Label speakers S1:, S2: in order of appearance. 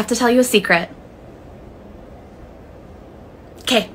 S1: have to tell you a secret. Okay.